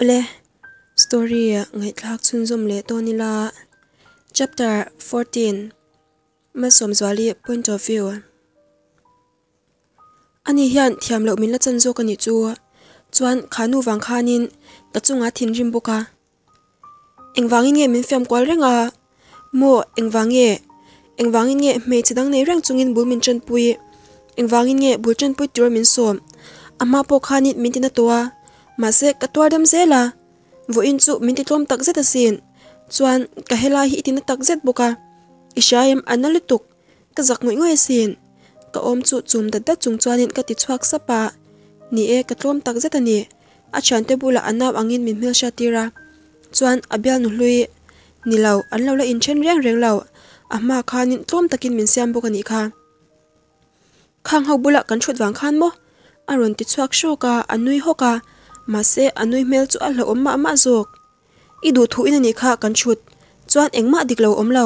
ole story à, ngai thlak chun zum le to nila chapter 14 ma som zwali point of view. Ani hian thiam lo min la chan zo ka ni chu, chuan khanu wang khanin ka chunga thin rim boka engwangin nge min fiam kwal renga mo engwange engwangin nge me chidang nei rang chungin bul min chan pui. Engwangin nge bul chan pui tur min som. Ama po khanit min tina towa mà sẽ cả tua đâm dễ là, vô in trụ mình thì tôm tắc rất là xin chuan, cả hela hi tin tắc rất boka isha em analituk ka ngồi ngoi ngoi xin ka om chu chum đặt dat chung chuanin ka ti chuak sapa ni e ka tlom rất là ni a chan te bula anaw angin min mil shatira chuan à abial nu hlui ni lo an lo la in chen reng reng lo ama à khanin tlom takin min siam boka ní kha. Khang ho bula kan thut wang khan mo aron ti chuak shoka anui à hoka mà se anui mel chu a lo om ma ma zok. I du thu in ani kha kan chut chuan engma dik lo om lo.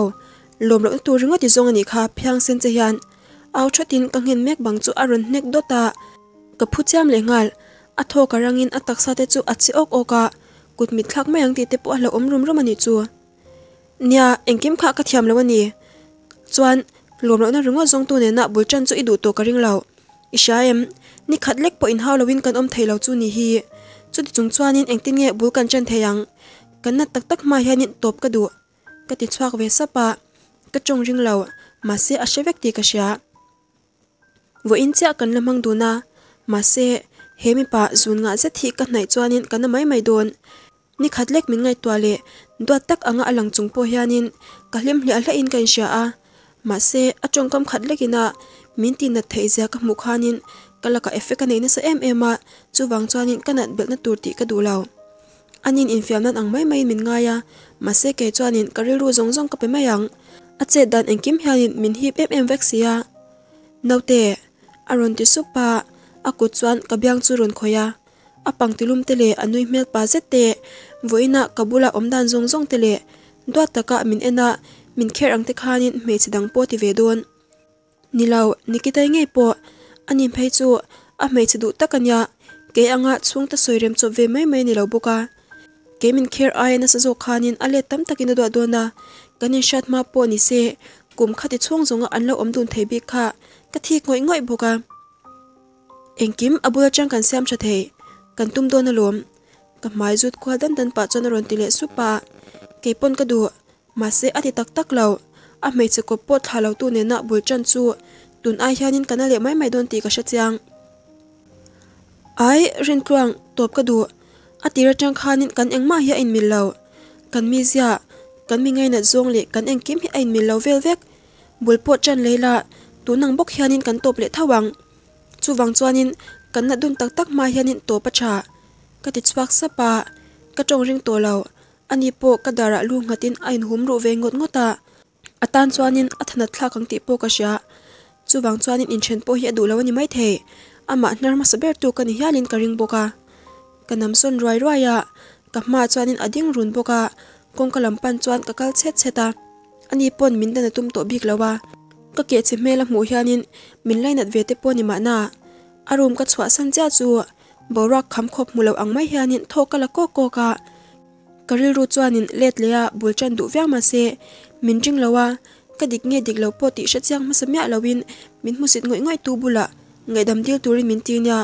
Lom lo tu ringa ti zong ani kha phiang sen che hian. Au thatin ka nghen mek bang chu aron nek dota ka phu cham le ngal. A tho ka rangin a taksa te chu a chi ok oka kut mi thlak mai ang ti te po lo om rum rum ani chu. Nia engkim kha ka thiam lo ani. Chuan, lom lo na ringa zong tu ne na bulchan chu i du to ka ring lo. Isha em, ni khatlek po in là win kan om thei lo chu ni hi. chudi chungchuanin engtin nge bulkan chen theyang kanna tak ma hianin top ka du. Ka ti chuak ve sapa ka chong ring lo ma se a shevek ti ka sha wo in cha kan lamang du na. Ma se hemi pa zun nga se thi ka nai chuanin kan mai mai don. Ni khatlek min ngai twale do tak anga alang chung po hianin. Ka hlem hli ala in kan sha a ma se a chongkam khatlekina minti na thei ja ka mukhanin. Kala ka effect ka neina sa em em a chu wang chuanin kanat bel na tur ti ka du lau anin in fiam nan ang mai mai min nga ya ma se ke chuanin karil ru zong zong ka pe mayang a che dan en kim hianin min hi em em vexia note aron ti supa a ku chuan ka byang chu ron khoya a pang tilum tele anui mel pa zete voina kabula omdan zong zong tele dwa taka min ena min kher ang te khanin me chidang po ti ve don nilau nikitai ngay po ani phei chu a mei chu du takanya ke anga chung ta soirem chu ve mai mai ni lo boka ke min kher ai na sa zo khanin ale tam takin do do na kanin shat ma po ni se kum khati chung zonga an lo om dun thei bi kha ka thi ngoi ngoi boka engkim abula chang kan siam cha thei kan tum do na lom ka mai zut kwa dan dan pa chon ron tile su pa ke pon ka du ma se ati tak tak lo a mei có ko pot thalo tu ne na bul chan chu tun ai hianin kana le mai mai don ti ka sha chiang. Ai rin kluang top ka du atira chang khanin kan engma hi in mil lo. Kan mi zia, kan mi ngai na zong le kan eng kim hi in mil lo vel vek. Bul pot chan leila tu nang bok hianin kan top le thawang chu wang chuanin, kan na dun tak tak ma hianin to pa cha. Ka ti chuak sa pa, ka tong ring to lo. Ani po ka dara lu ngatin ain hum ru ve ngot ngota. Atan chuanin athana thla kang ti po ka sha chu wang chuanin in ṭhen pawh hi a duh lo ani mai thei amah hnar sa ber tu kan hi hialin ka ring bawka kanam sawn ruai ruaiah ka hma chuanin a ding run bawka kawngkalam pan chuan ka kal chhet chheta ani pawn min dana tum tawh bik lowa ka ke che hmel a hmuh hianin min lainat ve te pawn imah na. A room ka chhuah san cha chu. Borak kham khop mulo ang mai hianin thaw kala ko ko ka. Karil ru chuanin let leya bulchan du vyama se. Minjing lowa ka dik nge dik lo po ti sha chiang ma samya lawin min mu sit ngoi ngoi tu bula ngai dam dil turin min ti nya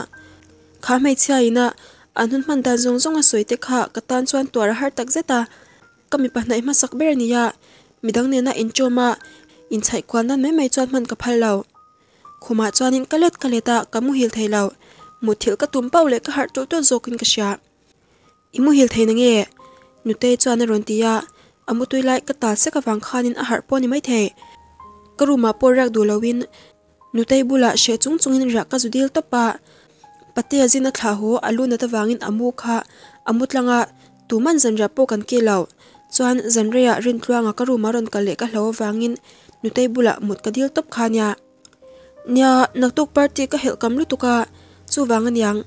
kha mai chha ina anun man da zong zong a soi te kha ka tan chuan tuar har tak zeta kami pa nai ma sak ber ni ya. Midang ne na in choma in chai kwan nan mai mai chuan man ka phal lo khuma chuan in kalet kaleta kamu hil thei lo mu thil ka tum pau le ka har to to zokin ka sha imu hil thei na nge te chuan ron ti ya. amu tui lai ka ta se ka wang khanin a har poni mai the. Ka ruma por rak du lawin nu tei bula she chung chungin ra ka zudil topa pate azina thla ho alu na ta wangin amu kha. Amutlanga tuman zanra po kan ke law chuan zan zanreya rin tluanga ka ruma ron ka le ka hlo wangin nu tei bula mut ka dil top khanya. Nya naktuk party ka hel kam lu lutuka chu wangan yang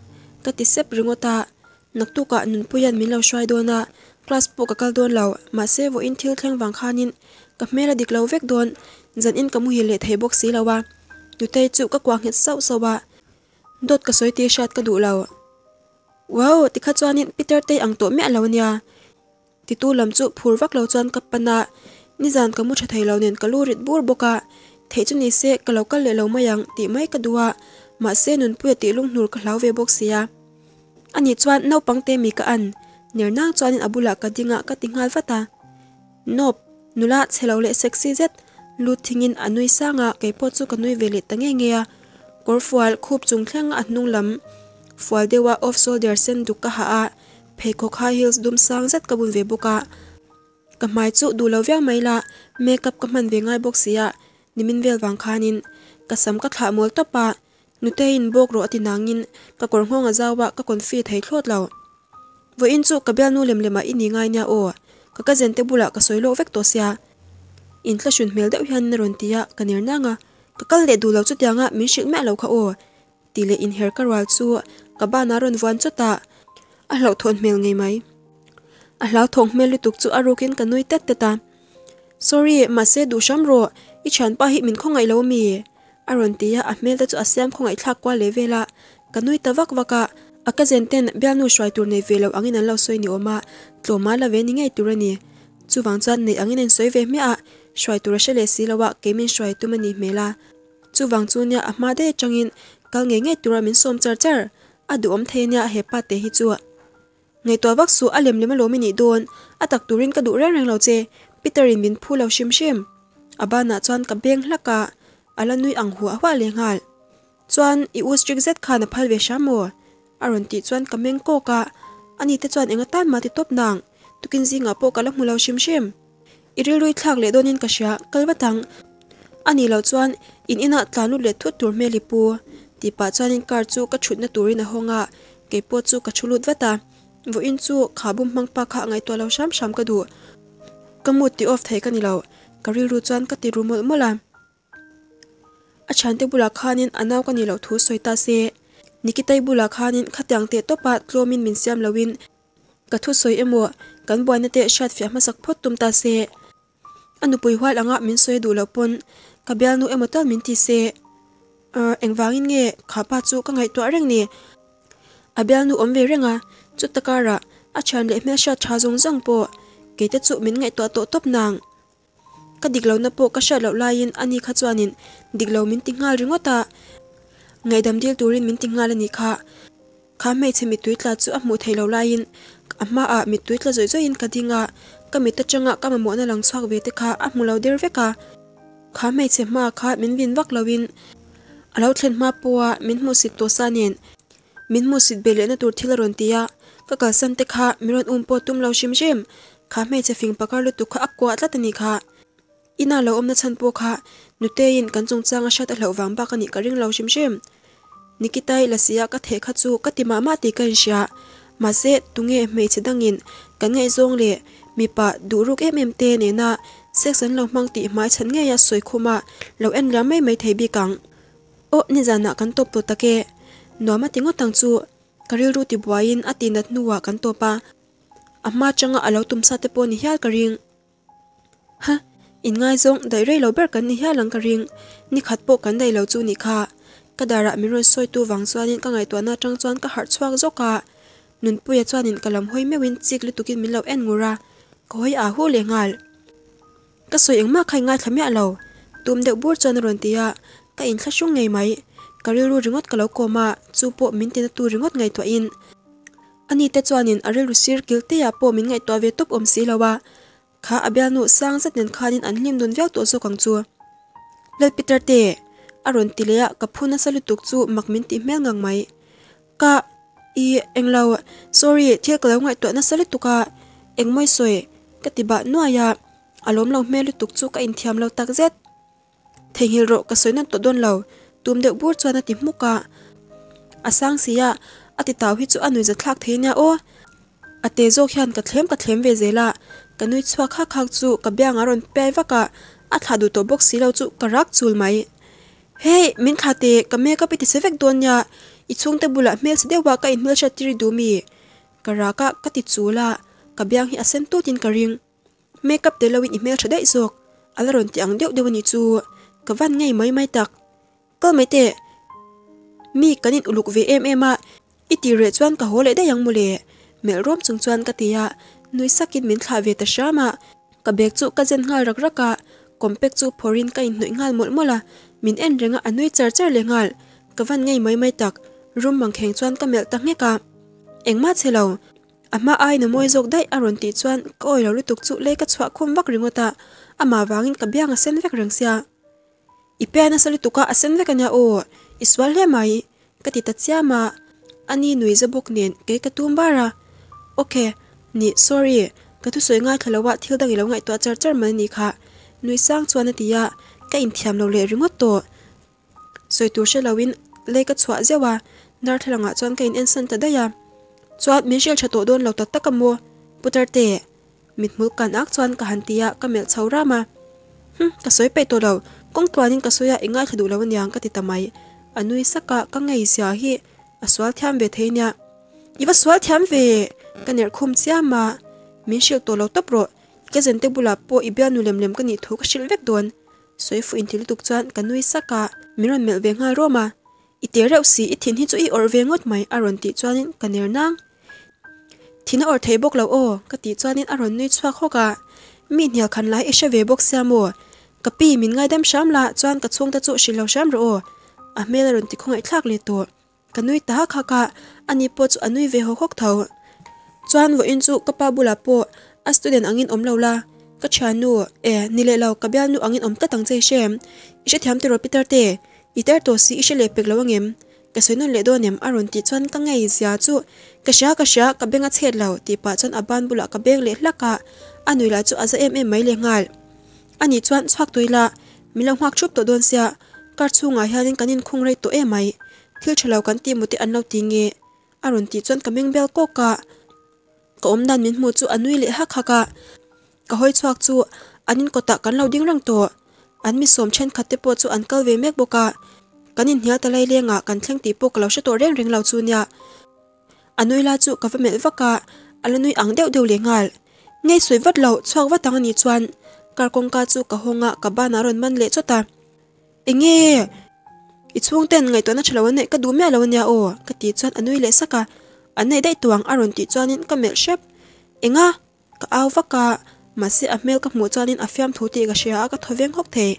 ka ti sep ringota. Naktuka nun puyan min lo shwai dona. Class po ka kal don lo ma se vo in thil thleng wang khanin ka mela dik lo vek don zan in kamu hi le thei box si lawa tu tay chu ka kwang het sau sau ba. Dot ka soi ti shat ka du lo wow ti kha chuanin peter te ang to me lo nia ti tu lam chu phur vak lo chuan kapana ni zan ka mu tha thei lo nen kalurit bur boka thei chu ni se ka lo kal le lo mayang ti mai ka duwa ma se nun pu ti lung nur ka hlaw ve bok sia ani chuan no pangte mi ka an ner nang chuanin abula ka dinga ah ka tingal nụ nop, nula chelo le sexy zet, lu thingin anui sanga ah ke po chu ka nui vele tange nge ah. ya korfual khup chung thleng a hnung lam. Fual dewa off shoulder sen du ka ha a phekok high heels dum sang zet ka về ve boka ka mai chu du lo vya mai la, makeup ka man ve ngai box về nimin vel wang khanin ka sam ka thla mol to nụ nute in bok ro ati nangin ka kor ngonga zawa ka konfi thei thlot lo vo in chu kabel nu lem lema ini ngai nya o. Ka ka zen te bula ka soilo vek to sia. In tla shun mel deuh hian ron tia ka nanga ka kal le du lo chu tianga, min shil me lo kha o. Ti le in her ka ral chu, ka ba na ron wan chu ta. A lo thon mel ngei mai. A hlau thong mel lu tuk chu arukin ka nui tet ta. Sorry, ma se du sham ro. I chan pa hi min khongai lo mi. Aron tia a mel ta chu asyam khongai thak kwa levela ka nui ta vak vaka aka zenten xoay shwai tur nei velo angin an lo soi ni oma. Tloma la ve ni ngai turani chu wang chan nei angin en soi ve me a. Shwai tur shele si lawa kemin shwai tu mani mela chu wang chu nya a ma de changin kal nge nge tura min som char char. Adu om the nya he pa te hi chu ngai to vak su alem lema lo mini don atak turin ka du reng reng lo che. Peter in min phu lo shim shim. Abana chuan ka beng hlaka ala nui ang hu ahwa le ngal. Chuan i u strict z khana phalve shamo aron ti chuan kameng ko ka ah. ani te chuan enga tan ma ti top nang. Tukin zinga po kala mulo shim shim. Iril rui thlak le donin ka sha kalwatang ani lo chuan, in ina tlanu le thu tur me lipu ti pa chuan in kar chu ka thutna turin a honga ah. ke po chu ka chulut wata vo in chu khabum mang pa kha ngai to lo sham sham ka du. Kamut ti off thai ka ni lo. Karil ru chuan ka ti ru mol mola ah. achante bula khanin anaw ka ni lo thu soita se nikitai bula khanin khatyang te topa tlomin min siam lawin. Ka thu soi emo, kan buaina te shat fi ma sak phot tum ta se. Anu pui hwal anga min soi du lo pon, ka bel nu emo tal min ti se. Engwangin nge khapa chu ka ngai to reng ni abel nu omve renga chu takara a chan le me sha cha zong zong po, ke te chu min ngai to to top nang. Ka diklo na po ka sha lo lain ani kha chuanin diklo min tingal ringota ngai dam dil turin min tingal ani kha kha me che mi tuitla chu a mu thailo lain amma a mi tuitla zoi zoi in kadinga ka mi ta changa ka ma mo na lang chak ve te kha a mu lo der ve ka kha viên che ma kha min vin vak lawin alo thlen ma puwa min mu sit to sanin min mu sit bele na tur thila ron tia ka ka san te kha miron um po tum lo shim shim kha me che fing pakar lu tu kha akwa atla tani kha ina lo om na chan po kha nute in kan chung changa shat a lo wang ba ka ni ka ring lo shim shim Nikitai lasia ka the kha chu ka ti ma ma ti kan sha. Ma se tunge me che dangin kan ngai zong le. Mi pa duruk em em te ne na. Section lo mang ti mai chan nge ya soi khuma lo en ram mai mai thei bi kang. O ni jana kan top to take noma tingo tang chu. Karil ru ti buain ati nat nuwa kan to pa. Amma changa alo tum sa te po ni hial karing ha in ngai zong dai rei lo ber kan ni hial lang karing ni khat po kan dai lo chu ni kha. kadara mi roi soi tu wang chuanin ka ngai tuana tang chuan ka har chuak zo ka. Nun pu puya chuanin kalam hoi me win chik lu tukin min lo en ngura ko hoi a hu le ngal. Ka soi engma khai ngai thlamia lo. Tum de bur chuan ron tia ka in thlashung ngei mai. Karilu ringot kalau koma chu po min te tu ringot ngai to in. Ani te chuanin aril kil te ya po min ngai to ve top om si lawa kha abyanu sang sat nen khanin an hlim dun viau to so kang chu. Lel peter te. Aron tilea ka phuna salu chu makmin ti mel ngang mai. Ka i englo sorry, thia kalo ngai to na salutuka engmoi soi, ka tiba nuaya alom lo mel tuk chu ka in thiam lo tak zet. Thengil ro ka soina to don lo tum de bur chuan ati muka asang sia ati taw hi chu anui za thlak theina o. Ate zo khian ka thlem ka thlem ve zela kanui chhuak kha khak chu ka byang aron pe waka a thadu to box silo chu karak chul mai. เฮ้ยมินคาเตกับแม่ก็ไปติดเซฟกตัวเนี่ยอีช่วงแต่บุละแม่เสด็จว่าก็อินเมื่อชาตีที่ดูมีกระกะก็ติดสูละกับยังเห็นเซมตัวจินกริงแม่กับเตลวินอีเมลชัดได้สกอัลรอนที่อังเดียวเดวันนี้จูกับวันไงไม่ไม่ตัก ก็ไม่เตะมีกันินอุลุกเวเอ็มเอ็มอะอิติเรจวนกับโฮเลได้ยังมุเลเมลร่วมจงจวนกับตียะนุยสักกินมินคาเวตชามะกับเบกจูกับเจนงารักรักกะคอมเปกจูพอรินกับอินหน่วยงานหมดมละ min en renga anui char char liền ngal. Ka van ngày mai mai tak. Rum mang kheng chuan ka mel ta nge ka. Engma chelo ama ai na moi jok dai aron ti chuan ko lấy lo lutuk chu le ka chwa khum vak ringota ama wangin ka bianga sen vek rang sia. Ipe na sali tuka asen vek anya o. Iswal le mai. Ka ti ta chiama ani nui cái nen ke ka ra. okay ni, sorry. Ka tu soi ngai khalawa thil dang lâu ngai to char char man ni kha. Nui sang chuan atia cái in thiam lo le ringot to. Soi tur she lawin, le ka chwa zewa nar thalanga ah chuan ka in en san ta da ya. Chuat min shel thato don lo ta takamo putar te, mit mul kan ak chuan ka hantia ka mel chhaura ma. Hm ka soi pe to lo. Kong twanin ka soya ingai khadu lawan yang ka ti tamai anui saka ka ngei sia hi. Aswal thiam ve theina iwa swal thiam ve kaner khum chia ma. Min shel to lo tapro ke zen te bula po ibya nu lem lem ka ni thuk shil vek don soi fu in til tuk chuan kanui saka miron mel ve nga roma i te reuh si i thin hi chu i or ve ngot mai aron ti chuanin kaner nang. Thina or thei bok lo o ka ti chuanin aron nui chhuak hoka mi khăn khan lai isha ve bok xe mo ka pi min ngai dam sham la chuan ka chung ta chu shil lo sham ro o a mel ron ti khongai thlak le to cả, nui ta kha ka ani po chu anui ve ho khok tho chuan vo in chu ka pa bula po. A student angin om lo la ka chanu e nile lo ka bia nu angin om ka tang chei shem. Isha thiam te ro peter te. Iter to si isha le pek lo ngem. Ka soinon le do nem, aron ti chuan ka ngai zia chu. Ka sha ka sha, ka benga chet lo. Ti pa chuan aban bula ka beng le hlaka anui la chu aza em em mai le ngal. Ani chuan chhuak toila milang huak chup to don sia. Kar chunga hianin kanin khung rei to e mai. Thil thalo kan ti muti an lo ti nge. Aron ti chuan kameng bel ko ka ka om dan min mu chu anui le ha kha ka ka hoi chuak chu. Anin kota kan lo ding rang to an mi som chen khate po chu an kal ve mek boka kanin hial ta lai lenga kan thleng ti po kalo sha to reng reng lo chu anh anui la chu ka fa mel vaka alanui ang deuh deuh le ngal ngei soi vat lo chuak wa tang ni chuan. Kar kong ka chu ka honga ka ba na ron man le chota enge i chung ten ngai to na chalo ne ka du me lo nya o ka ti chuan anui le saka anei dai tuang aron ti chuanin ka mel shep enga ka aw vaka mà masi a mel cho nên chuanin a fiam thu các ka các ka thoveng hốc the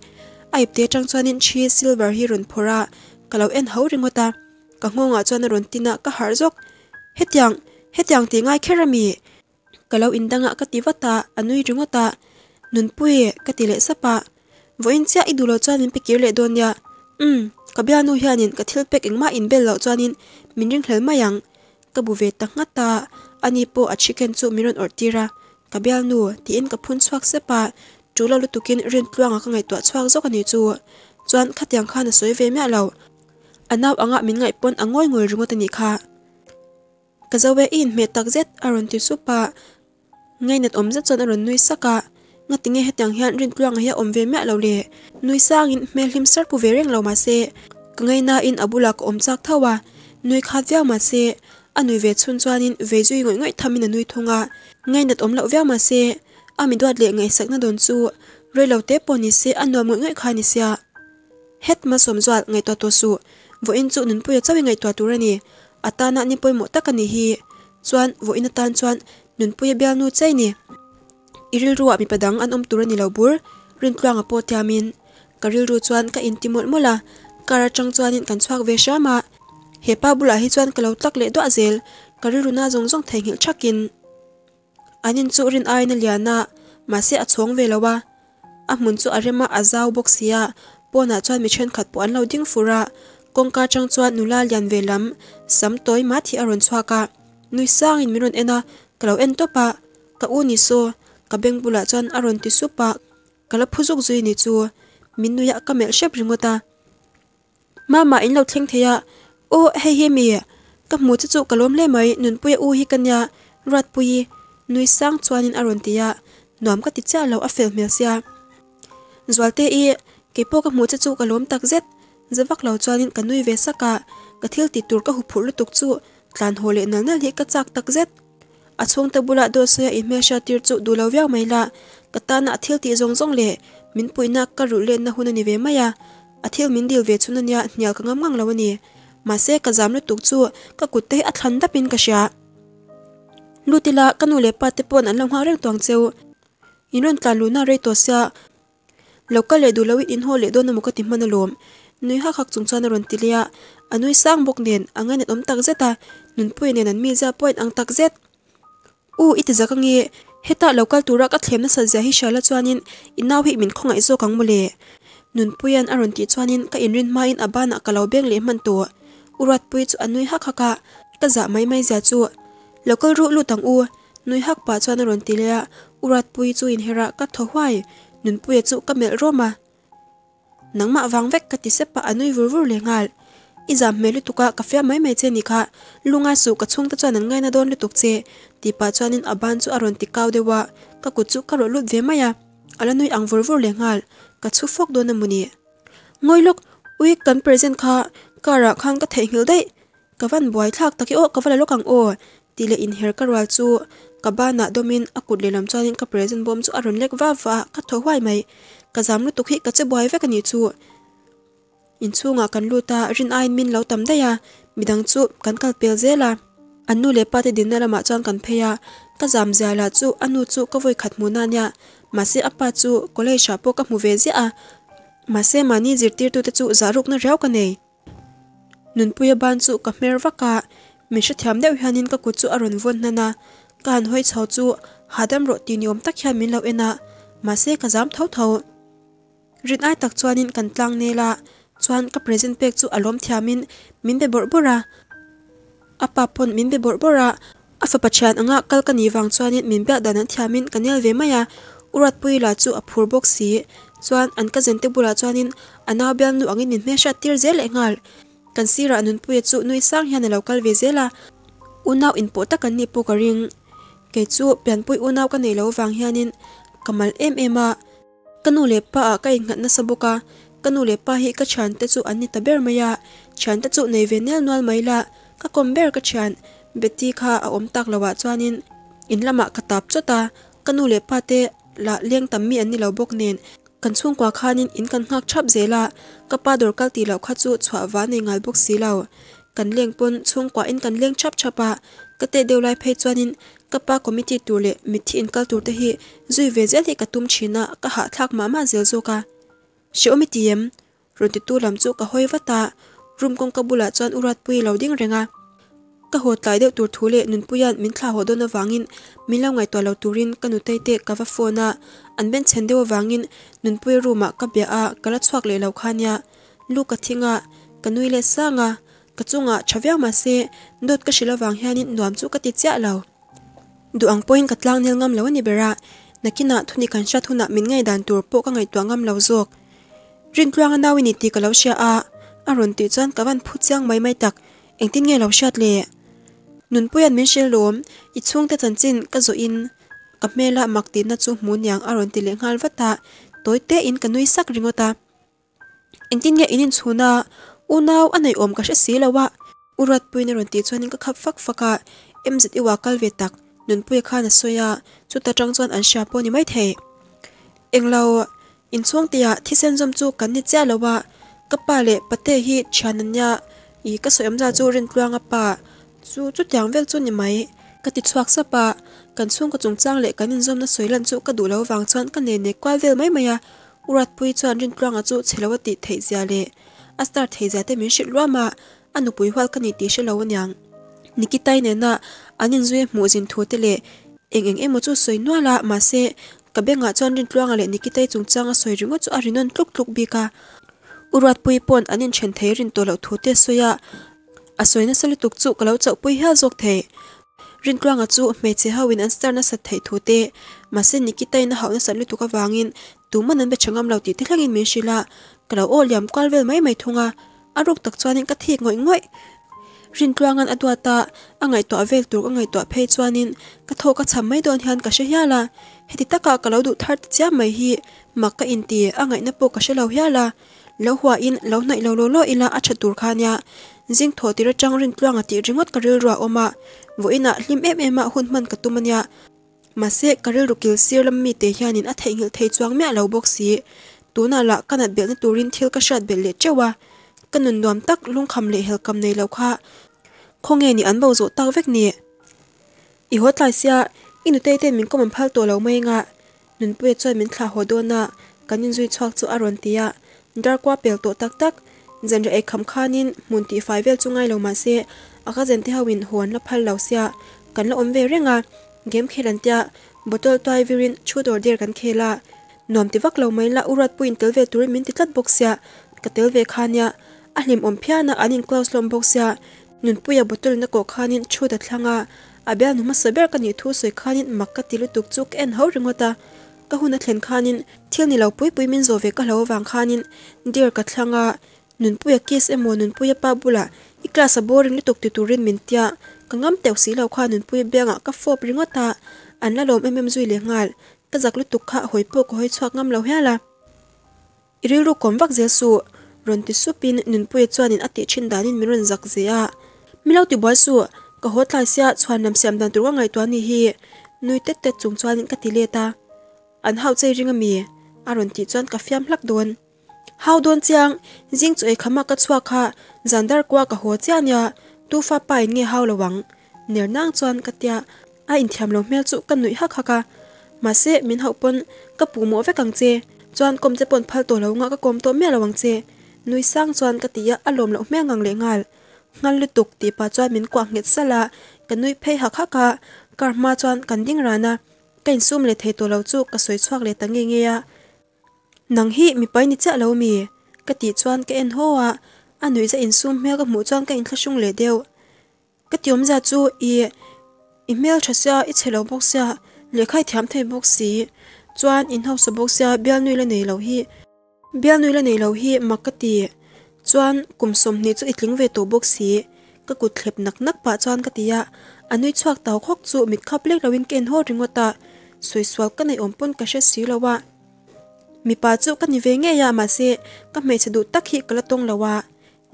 ai te cho nên chi silver hi ron phora kalau en ho ringota ka ngonga chuan ron tina ka har jok hetiang hetiang ti ngai kherami kalau indanga ka tiwata anui ringota nun pui ka ti le sapa voin chia idulo chuanin pikir le donya um kabianu hianin ka thil pek engma in bel lo cho nên chuanin minring hlel mayang ka bu ve tak ngata ani po a chicken chu miron ortira kabial nu, ti in ka phun chuak sepa chula lu tukin rin tluanga ka ngai to chuak zok ani chu. Chuan khatyang khana soi ve me lo. Anaw anga min ngai pon angoi ngoi rungot ani kha. Ka zawe in me tak zet aron ti supa ngai net om zet chon aron nui saka nga tinge hetyang hian rin tluanga hi om ve me lo le. Nui sangin mẹ him sar pu ve reng lo ma se. Ka ngai na in abula ko om chak thawa. Nui khat vya ma se a nui ve chun chuanin ve zui ngoi ngoi thamin nui thunga. Ngai nat om lo vya ma se, ami duat le ngai sakna don chu. Roi lo te poni se anwa ngoi ngoi khani sia. Het ma som zwal ngai to to su. Vo in chu nun puya chawi ngai to turani atana ni poi poimo takani hi. Chuan vo in tan chuan, nun puya bial nu chei ni. Iril ruwa mi padang an om turani lo bur. Rin tlanga po tiamin. Karil ru chuan ka intimol mola. Kara chang chuanin kan chuak ve shama hepa bula hi chuan kalo tlak le do azel karil ru na zong zong thei ngil thakin anin chu rin ai na liana, ma se a chhong ve lowa a mun chu arema azau boxia pona ah chuan mi then khat po an lo ding fura kongka chang chuan nula lian ve lam, sam toy ma thi aron chhuaka nui sang in mirun ena kalo en topa ka u ni so, ka beng bula chuan aron ti supa kala phuzuk zui ni chu. Minu ya kamel shep ringota mama in lo thleng theya ô, hay hi mi ka mu chu kalom le mai nun pui u hi kanya rat pui nui sang chuanin aron tia nuam ka ti cha lo a fel mel sia zwalte i ke po ka mu chu kalom tak zet zawak lo chuanin ka nui ve saka ka thil ti tur ka hu phur lutuk chu tlan hole nal nal hi ka chak tak zet a chung ta bula do se i me sha tir chu du lo vyak mai la ka ta na thil ti zong zong le min puina ka ru le na hun ani ve maya a thil min dil ve chuna nya hnial ka ngam ngang lo ani ma se ka zam lu tuk chu ka kut te a thlan da pin ka sha nô lệ bắt pa bọn anh long lam ha toàn tong cheu inon tàn lu na re to sia local le du lo in ho le do na mu ka núi hắc lom chúng ha khak chung chana ron tilia anui sang bok nen anga net om tak zeta nun pui nen an mi za point ang tắc zet u iti zakangi heta local tura ka thlem na sa ja hi shala chuanin inaw hi min khongai zo kang mole nun puyan aron ti chuanin ka inrin ma in abana kalau beng le man to urat pui chu anui hak haka. Ta za mai mai za chu. Local ru lu tang u. Nui hak pa chuan ron tilia urat pui chu in hera ka tho hwai nun pui chu ka mel roma nangma wang vek ka ti sepa anui vur vur le ngal. Izam melu tuka ka fia mai mai che ni kha. Lunga su ka chung ta chuan ngai na don le tuk che. Ti pa chuanin aban chu aron ti kaw dewa. Ka ku chu ka ro lut ve maya. Ala nui ang vur vur le ngal. Ka chu fok do na muni. Ngoi lok, ui kan present kha cả rằng khăn ta thể hiểu đấy các văn bói thắc ta kia ô các văn là lúc càng ô tỷ lệ in hair cả rồi chú cả ba nã domin akut lệ làm cho những cái present bom chú aron lek va va các thói hoài mày các giám lúc tục khi các chế bói với các nhị chú in chú ngã cần lu ta rin ai min lâu tầm đây à mi đang chú cần cắt pel dễ là anh nu lệ pate đến nè là mà cho cần phê à cả dám dài là chú anh nu chú có vui khát muốn anh ya mà sẽ apa chú có lẽ shapo các mua về dễ à mà sẽ mà ni zirtir tu te chú giá rục nó réo cả này nun puya ban chu ka mer waka mi sha thiam deuh hianin ka ku chu aron von na na. Kan hoi chho chu, hadam ro ti niom tak hian min lo ena ma se ka zam tho tho rin ai tak chuanin kan tlang ne la. Chuan ka present pek chu alom thiamin min. Be bor bora. Apa pon min be bor bora. Afa pachan anga kal ka ni wang chuanin min bia dan thiamin kanel ve maya urat pui la chu a phur box si. Chuan an ka zente bula chuanin ana nu angin min me sha tir zel engal kan sira anun puya chu nui sang hian local vezela unau in pota kan ni puka ring. Ke chu pian pui unau ka nei lo wang hianin kamal em ema kanu le pa a kai ngat na sabuka kanu le pa hi ka chan te chu ani ta ber maya chan te chu nei ve nel nual maila ka komber ka chan. Beti kha a om tak lawa chuanin. In lama ka tap chota kanu le pa te la leng tam mi ani lo bok nen. Kan chung kwa khanin in kan ngak chap zela ka pa dor kal ti lo kha chu chwa wa nei ngal bok si lo. Kan leng pon chung kwa in kan leng chap chapa ka te deu lai phei chuanin, ka pa committee tur le mithi in kal tur te hi. Zui ve zel hi ka tum china ka ha thak ma ma zel zo ka. Xiaomi tiem ronti tu lam chu ka hoi wata room kong kabula chuan urat pui lo ding renga ka ho tlai deuh tur thule nun puyan min thla ho do na wangin milaw ngai to lo turin kanu teite ka va phone an ben chen deuh wangin nun pui ruma ka bia a kala chhuak le lo khania lu ka thinga kanui le sanga ka chunga ah thaviang ma se dot ka shila wang hianin nuam chu ka ti cha lo. Du ang point ka tlang nel ngam lo ni bera. Nakina ah thuni kan sha thuna min ngai dan tur po ka ngai to ngam lo zok rin tlang na wini ti ka lo sha a. Aron ti chan ka van phu chang mai mai tak. Engtin nge lo shat le nun puyan min shil lom i chung te chan chin ka zo in ka kamela makti na chu mun yang aron ti le ngal wata toite in ka nui sak ringota entin ya inin chuna unaw anai om ka she silawa urat puin ron ti chuan in ka khap fak faka emzit iwa kal ve tak. Nun pui khana soya chu ta tang chuan an sha po ni mai the englo in chuang tia thisen zom chu kan ni cha lawa ka pa le pate hi chananya i ka soyam za chu rin tluanga pa. Chu chu tiang vel chu ni mai ka ti chuak sa pa kan chung ka chung chang le kan in zom na soilan chu ka du lo wang chuan ka ne ne kwal vel mai maya urat pui chuan rin tluanga chu chelawati thei zia le a start thei zia te min shil ruama anu pui hwal ka ni ti she lo nyang nikitai ne na anin zui mu jin thu te le eng eng emo chu soi nuala ma se ka benga chuan rin tluanga le nikitai chung changa soi ringo chu arinon tluk tluk bika urat pui pon anin chen thei rin to lo thu te soya a soina sali tuk chu kalau chau pui ha zok thei rin tluanga chu me che hawin an star na sa thei thu te ma se nikitai na hawna sali tuka wangin tuman an be changam lo ti te hlangin min shila kalau ol yam kwalvel mai mai thunga aruk tak chuanin ka thik ngoi ngoi rin tluangan adwa ta angai to avel tur angai to phei chuanin ka tho ka cham mai don hian ka she hiala heti taka ka lo du thar cha mai hi makka in ti angai na po ka she lo hiala lo hwa in lo nai lo lo lo ila a thatur khania jing tho tira chang rin tluanga ati ringot ka ril ra oma ah. vo ina hlim em em ema hun man ka tumania mase karil rukil sir lam mi te hianin a theihil thei chuang me lo box si. Tuna la kanat bel na turin thil ka shat bel le chewa ah. kanun nun tak lung kham le hel kam nei lo kha. Khonge ni an bo zo tak vek ni. I hot lai sia, inu te te min kom phal to lo mai nga. Nun pu choi min thla ho do na. Kanin zui chhuak chu aron tia dar kwa pel to tak tak zen re kham khanin mun ti fai vel chungai lo ma se aka zen te hawin, huan la phal lo sia, kan la om ve renga game khelan tia bottle toy virin, chu dor der kan khela nom ti vak lo mai la urat puin tel ve tur min ti tlat box sia, ka tel ve khania a hlim om phia na anin close lom box sia, nun puya bottle na ko khanin chu da thlanga abia nu ma saber ka ni thu soi khanin makka tilu tuk chuk en ho ringota ka huna thlen khanin thil ni lo pui pui min zo ve ka lo wang khanin dir ka thlanga nun puya kes emo nun puya pa bula i class a boring ni tuk ti turin min tia ka ngam tew si lo kha nun puya benga ka fop ringota an la lom em em zui le ngal ka zak lu tuk kha hoi po ko hoi chhuak ngam lo hala iril ru kom vak je su ron ti supin nun puya chuanin ate chin danin mi ron zak zia a milau ti boy su ka hot lai sia chuan nam siam dan turwa ngai tuani hi nui tet tet chung chuanin ka ti le ta an hau chei ringa mi aron ti chuan ka fiam hlak don hau don chiang jing chu e khama ka chua kha zandar kwa ka ho chian ya tu fa pa in nge hau lawang ner nang chuan ka tia a in thiam lo mel chu kan nui hak haka ma se min hau pon ka pu mo ve kang che chuan kom che pon phal to lo nga ka kom to me lawang che nui sang chuan ka tia alom lo me ngang le ngal ngal lu tuk ti pa chuan min kwa nget sala kan nui phei hak haka karma chuan kan ding rana kain sum le thei to lo chu ka soi chuak le tangi nge ya นังฮีมีไปนิจะเรามีกติจวนก็เอ็นหัวอันหนุ่ยจะอินซุ่มเมลกับหมูจวนก็อินข้าชุงเลเดียวกติยมจะจูอีอีเมลชั่วสยาอิเชลบุกเสียเลขาถามเทบุกสีจวนอินเฮาสบุกเสียเบียนุ่ยละในเราฮีเบียนุ่ยละในเราฮีมักกติจวนกลุ่มสมนี้จะอิดลิงเวตัวบุกสีก็กุดเข็บนักนักปะจวนกติยะอันนุ่ยชวกเต่าคอกจูมิดขับเล็กเราวินเกนหัวถึงว่าตาสวยสวยก็ในอมปนกระเชสีละวว่า mi pa chu ka ni ve nge ya ma se, ka me che du tak hi kala tong lawa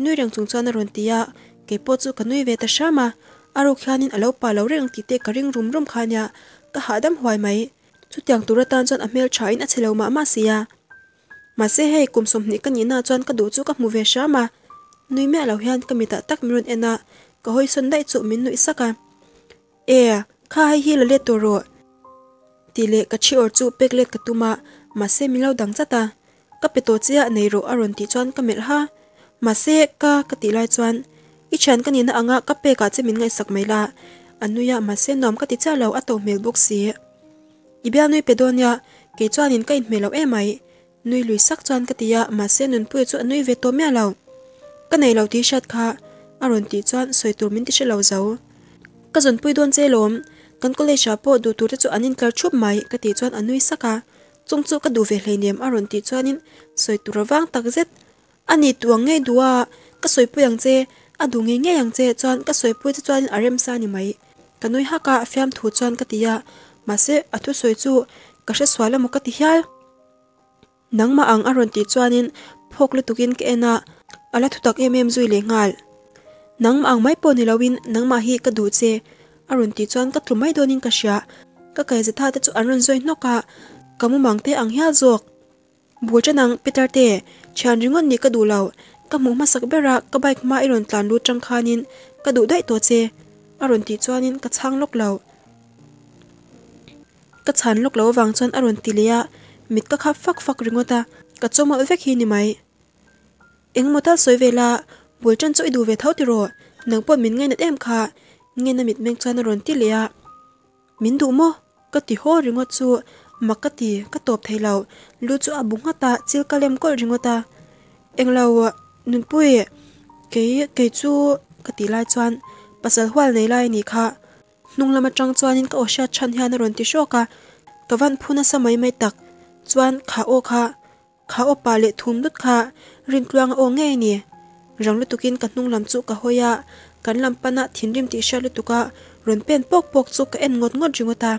nui rang chung chuan ron tia ke po chu ka nui ve ta shama aro khanin alo pa lo reng ti te ka ring rum rum khanya ka hadam huai mai. Chu tiang tura tan chuan amel thain a chelo ma ma sia ma se hei kum som ni kan ni na chuan ka du chu ka mu ve shama nui me lo hian ka mi ta tak mirun ena ka hoi son dai chu min nui saka e kha hi la le to ro. Ti le ka chi or chu pek le ka tuma mà xe mi lo dang chata ka pe to chia nei ro aron ti chuan ka mel ha? Ma se ka ka ti lai chuan i chan ka ni na anga ka pe ka che min ngai sak mai la anuya ma se nom ka ti cha lo a to mel box si i nuôi nui pe donia ke chuan in ka in melo e mai nui lui sak chuan ka tia ma se nun pu chu nui ve to me lo ka nei lo ti shat kha aron ti chuan soi tur min ti she lo zo ka zon pui don che lom kan college a po du tur chu anin kar chup mai ka ti chuan anui saka chung chu ka du ve hlei nem aron ti chuanin soi tur wang tak zet ani tuang nge duwa ka soi pu yang che a du nge nge yang che chuan ka soi pu chu chuan arem sa ni mai kanui ha ka fiam thu chuan ka tia ma se athu soi chu ka she swala mo ka ti hial nang ma ang aron ti chuanin phok lu tukin ke ena ala thu tak em em zui le ngal nang ma ang mai po ni lawin nang ma hi ka du che aron ti chuan ka tlumai donin ka sha ka kai za tha te chu anron zoi noka kamu mangte ang hia zok bul chanang peter te chan ringon ni ka du law ka mu ma sak bera ka bike ma iron tlan lu tang khanin ka du dai to che arun ti chuanin ka chang lok law ka chan lok lo wang chuan arun ti lia mit ka khap fak fak ringota ka choma vek hi ni mai eng motal soi vela bul chan chu idu ve thau ti ro nang po min ngai na em kha nge na mit meng chan ron ti lia min du mo ka ti ho ringo chu มักกะตีก็ตบไทยเราลูจูอาบุงตาจิลกะเลมกอลริงตาเองเราอะนุนปุ้ยเกยเกยจูกะตีไล่จวนปัสสาวะในไล่นี่ค่ะนุ่งละมาจังจวนนินก็อชาชันเฮานรนติโชกะตะวันพูนสมัยไม่ตักจวนขาโอค่ะขาโอปาเลทุมดุดค่ะรินกลางโอเงนี่รังลุตุกินกันนุ่งลำจุกะหอยะกันลำปนะทินริมติชาลุตุกะรนเป็นปอกปอกจุกะเอ็นงดงดจิงตา